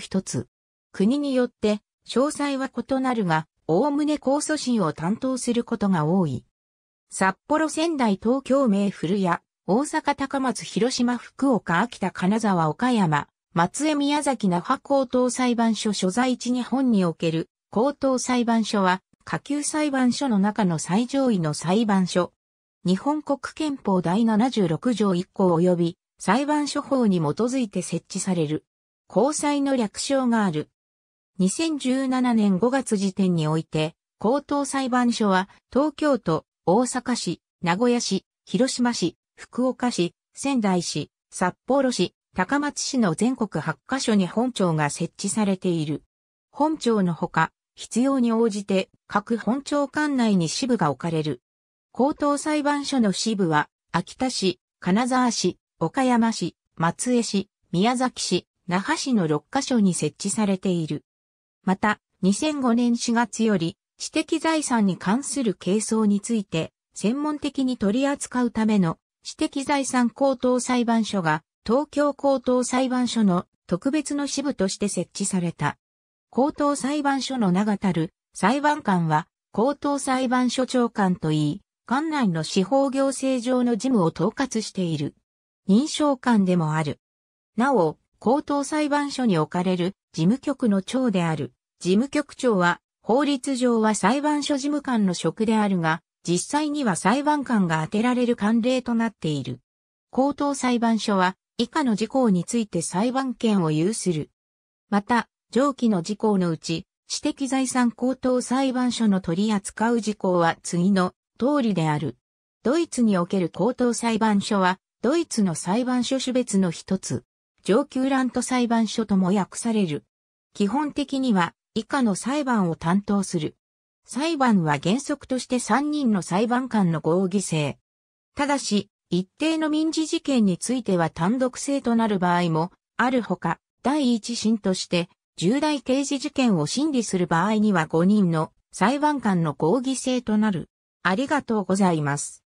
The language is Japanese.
一つ。国によって詳細は異なるが、おおむね控訴審を担当することが多い。札幌仙台東京名古屋、大阪高松広島福岡秋田金沢岡山、松江宮崎那覇高等裁判所所在地日本における高等裁判所は下級裁判所の中の最上位の裁判所。日本国憲法第76条1項及び裁判所法に基づいて設置される。高裁の略称がある。2017年5月時点において、高等裁判所は東京都、大阪市、名古屋市、広島市、福岡市、仙台市、札幌市、高松市の全国8カ所に本庁が設置されている。本庁のほか、必要に応じて各本庁管内に支部が置かれる。高等裁判所の支部は、秋田市、金沢市、岡山市、松江市、宮崎市、那覇市の6カ所に設置されている。また、2005年4月より、知的財産に関する係争について、専門的に取り扱うための知的財産高等裁判所が東京高等裁判所の特別の支部として設置された。高等裁判所の長たる裁判官は高等裁判所長官といい、官内の司法行政上の事務を統括している。認証官でもある。なお、高等裁判所に置かれる事務局の長である。事務局長は法律上は裁判所事務官の職であるが、実際には裁判官が当てられる慣例となっている。高等裁判所は以下の事項について裁判権を有する。また、上記の事項のうち、知的財産高等裁判所の取り扱う事項は次の通りである。ドイツにおける高等裁判所は、ドイツの裁判所種別の一つ、上級ラント裁判所とも訳される。基本的には、以下の裁判を担当する。裁判は原則として3人の裁判官の合議制。ただし、一定の民事事件については単独性となる場合もあるほか、第一審として重大刑事事件を審理する場合には5人の裁判官の合議制となる。ありがとうございます。